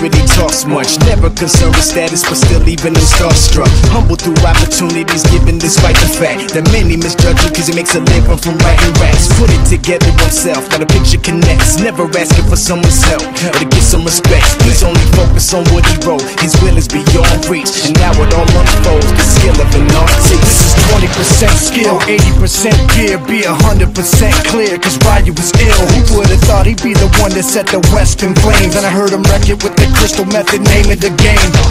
really talks much, never concerned with status, but still even him starstruck. Humble through opportunities given despite the fact that many misjudge him cause he makes a living from writing raps. Put it together himself, got a picture connects. Never asking for someone's help or to get some respect. Please only focus on what he wrote, his will is beyond reach. And now it all unfolds, the skill of an artist. This is 20% skill, 80% gear, be 100% clear, cause Ryu was ill. Who would've thought he'd be the one that set the West in flames? And I heard him wreck it with the crystal method, name of the game.